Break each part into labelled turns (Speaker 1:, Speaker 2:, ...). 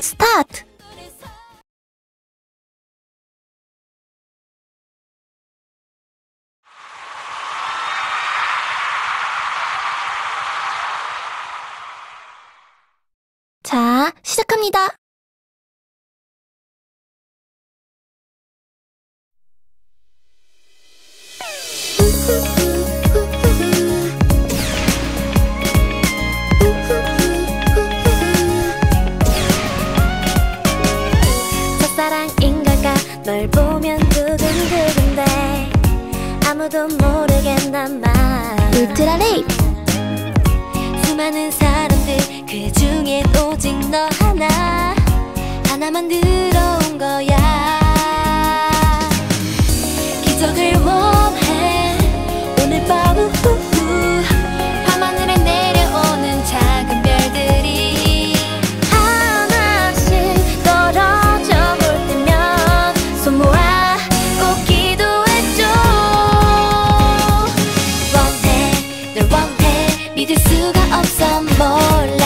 Speaker 1: 스타트!
Speaker 2: 자, 시작합니다. 널 보면 두근두근대. 아무도 모르겠단 말.
Speaker 1: 울트라 레이.
Speaker 2: 수많은 사람들 그 중에 오직 너 하나. 하나만 들어온 거야 믿을 수가 없어 몰래.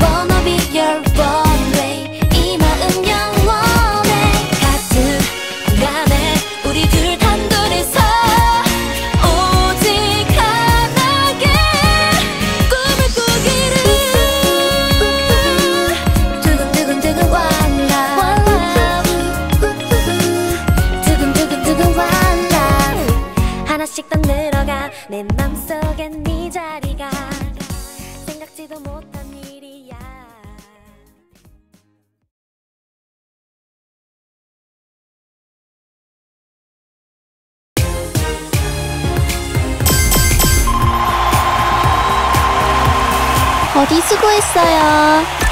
Speaker 2: Wanna be your one way. 이 마음 영원해. 같은 공간에 우리 둘 단둘이서 오직 하나의 꿈을 꾸기를. 두근두근두근 one love 두근두근두근 one love 하나씩 더 늘어 가내 맘속엔 네 자리가 생각지도 못한 일이야
Speaker 1: 어디 수고했어요.